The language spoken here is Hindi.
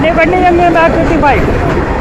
नहीं बढ़ने जाएँगे बात तो फिफ्टी फाइव